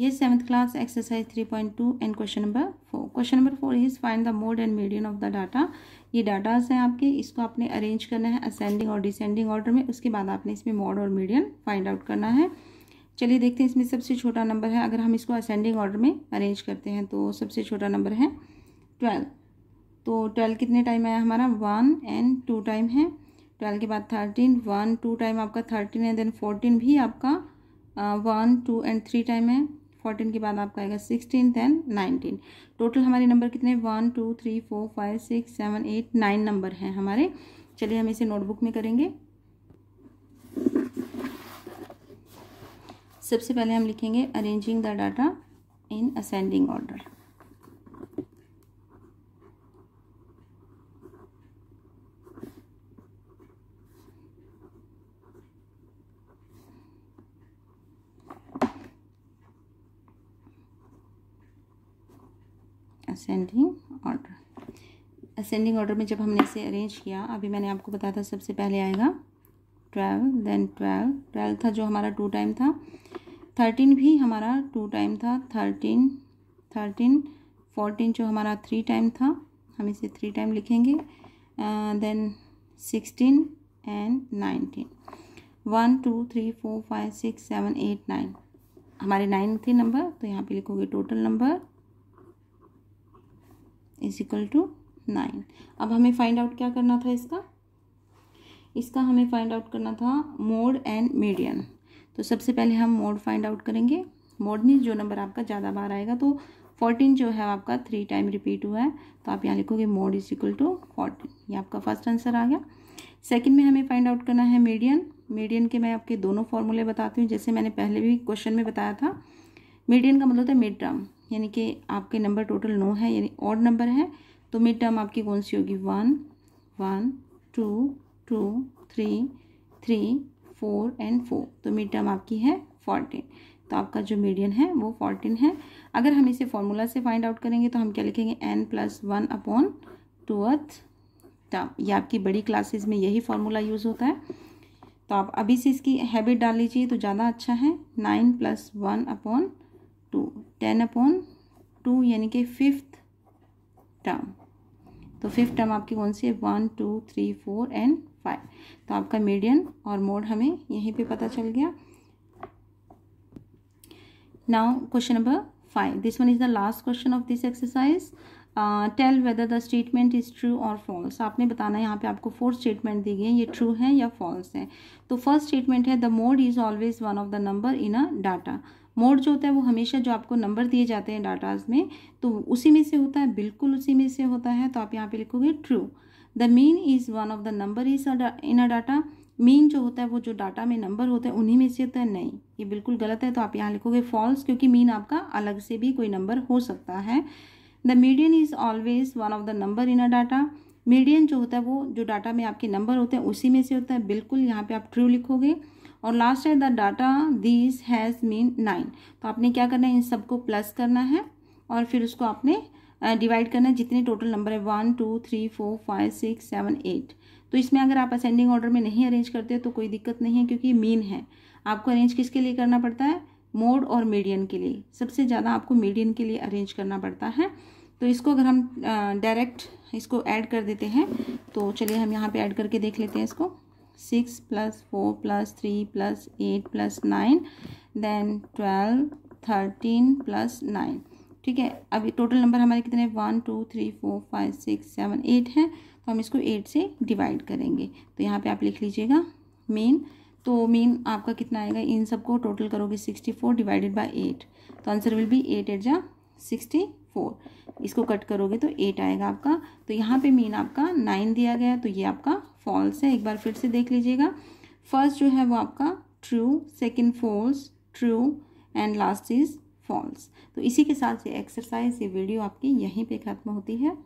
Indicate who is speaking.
Speaker 1: ये seventh class exercise three point two and question number four question number four is find the mode and median of the data ये datas हैं आपके, इसको आपने arrange करना है असेंडिंग और डिसेंडिंग ऑर्डर में, उसके बाद आपने इसमें मोड और मीडियन फाइंड आउट करना है। चलिए देखते हैं इसमें सबसे छोटा नंबर है, अगर हम इसको असेंडिंग ऑर्डर में अरेंज करते हैं तो सबसे छोटा नंबर है ट्वेल्व तो ट्वेल्व कितने टाइम आया हमारा? वन एंड टू टाइम है। ट्वेल्व के बाद थर्टीन वन टू टाइम आपका थर्टीन है देन फोर्टीन भी आपका one two and three time है। फोर्टीन के बाद आपका आएगा सिक्सटीन दैन नाइनटीन। टोटल हमारे नंबर कितने? One two three four five six seven eight nine number हैं हमारे। चलिए हम इसे नोटबुक में करेंगे। सबसे पहले हम लिखेंगे arranging the data in ascending order ascending order ascending order में जब हमने इसे अरेंज किया, अभी मैंने आपको बताया था सबसे पहले आएगा। ट्वेल्व देन ट्वेल्व ट्वेल्व था जो हमारा टू टाइम था। थर्टीन भी हमारा टू टाइम था। थर्टीन थर्टीन फोर्टीन जो हमारा थ्री टाइम था, हम इसे थ्री टाइम लिखेंगे। Then sixteen and nineteen one two three four five six seven eight nine हमारे नाइन थे नंबर तो यहाँ पे लिखोगे total number is equal to nine अब हमें फाइंड आउट क्या करना था इसका? इसका हमें फाइंड आउट करना था मोड एंड मीडियन तो सबसे पहले हम मोड फाइंड आउट करेंगे। मोड मीन जो नंबर आपका ज़्यादा बार आएगा तो फोर्टीन जो है आपका थ्री टाइम रिपीट हुआ है। तो आप यहाँ लिखोगे mode is equal to fourteen ये आपका फ़र्स्ट आंसर आ गया। सेकंड में हमें फाइंड आउट करना है मीडियन मीडियन के मैं आपके दोनों फॉर्मूले बताती हूँ, जैसे मैंने पहले भी क्वेश्चन में बताया था। मीडियन का मतलब है मिड टर्म यानी कि आपके नंबर टोटल नो है, यानी ऑड नंबर है तो मिड टर्म आपकी कौन सी होगी? One one two two three three four and four तो मिड टर्म आपकी है फोर्टीन तो आपका जो मीडियन है, वो फोर्टीन है। अगर हम इसे फॉर्मूला से फाइंड आउट करेंगे तो हम क्या लिखेंगे? N plus one upon two अर्थ टर्म ये आपकी बड़ी क्लासेस में यही फार्मूला यूज़ होता है। तो आप अभी से इसकी हैबिट डाल लीजिए तो ज़्यादा अच्छा है। Nine plus one upon ten upon two यानी कि फिफ्थ टर्म। तो फिफ्थ टर्म आपकी कौन सी है? One, two, three, four and five. तो आपका मीडियन और मोड हमें यहीं पे पता चल गया। Now question number five this one is the last question of this exercise tell whether the statement is true और फॉल्स आपने बताना है, यहाँ पे आपको फोर स्टेटमेंट दी गई है, ये ट्रू है या फॉल्स है। तो फ़र्स्ट स्टेटमेंट है the mode is always one of the number in a data mode जो होता है, वो हमेशा जो आपको नंबर दिए जाते हैं डाटाज में तो उसी में से होता है, बिल्कुल उसी में से होता है तो आप यहाँ पे लिखोगे true the mean is one of the number is in a data mean जो होता है, वो जो डाटा में नंबर होता है, उन्हीं में से होता है, नहीं. ये बिल्कुल गलत है तो आप यहाँ लिखोगे फॉल्स क्योंकि मीन आपका अलग से भी कोई नंबर हो सकता है। The median is always one of the number in a data median जो होता है वो, जो डाटा में आपके नंबर होते हैं, उसी में से होता है। बिल्कुल यहाँ पे आप ट्रू लिखोगे। और लास्ट है the data this has mean nine तो आपने क्या करना है? इन सबको प्लस करना है। और फिर उसको आपने डिवाइड करना है। जितने टोटल नंबर है one two three four five six seven eight तो इसमें अगर आप असेंडिंग ऑर्डर में नहीं अरेंज करते तो कोई दिक्कत नहीं है, क्योंकि मीन है। आपको अरेंज किसके लिए करना पड़ता है? मोड और मीडियन के लिए। सबसे ज़्यादा आपको मीडियन के लिए अरेंज करना पड़ता है। तो इसको अगर हम डायरेक्ट इसको ऐड कर देते हैं तो चलिए हम यहाँ पे ऐड करके देख लेते हैं इसको। Six plus four plus three plus eight plus nine, then twelve, thirteen plus nine. ठीक है अभी टोटल नंबर हमारे कितने one, two, three, four, five, six, seven, eight हैं। तो हम इसको एट से डिवाइड करेंगे। तो यहाँ पे आप लिख लीजिएगा, मेन तो मेन आपका कितना आएगा? इन सबको टोटल करोगे sixty four divided by eight तो answer will be eight eight जा सिक्सटी फोर इसको कट करोगे तो एट आएगा आपका। तो यहाँ पे मीन आपका नाइन दिया गया तो ये आपका फॉल्स है। एक बार फिर से देख लीजिएगा। फ़र्स्ट जो है वो आपका true second false true and last is false तो इसी के साथ ये एक्सरसाइज ये वीडियो आपकी यहीं पे ख़त्म होती है।